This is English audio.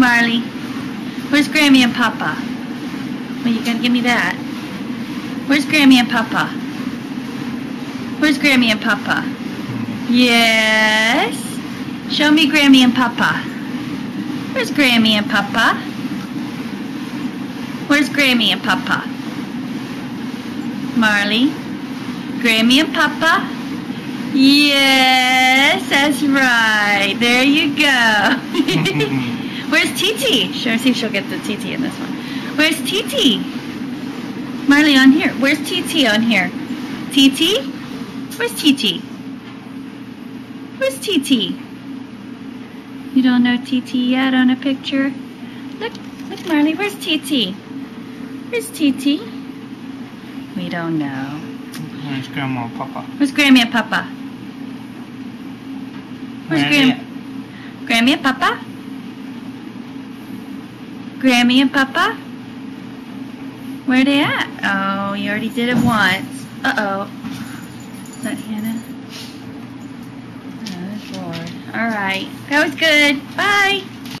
Marlie. Where's Grammy and Papa? Well, you gonna give me that. Where's Grammy and Papa? Where's Grammy and Papa? Yes. Show me Grammy and Papa. Where's Grammy and Papa? Where's Grammy and Papa? Marlie. Grammy and Papa? Yes, that's right. There you go. Where's Titi? Sure, see if she'll get the Titi in this one. Where's Titi? Marlie on here. Where's Titi on here? Titi? Where's Titi? Where's Titi? You don't know Titi yet on a picture? Look, look Marlie, where's Titi? Where's Titi? We don't know. Where's Grandma and Papa? Where's Grammy and Papa? Where's Where Gram- Grammy and Papa? Grammy and Papa? Where they at? Oh, you already did it once. Uh-oh. Is that Hannah? Oh, Lord. All right. That was good. Bye.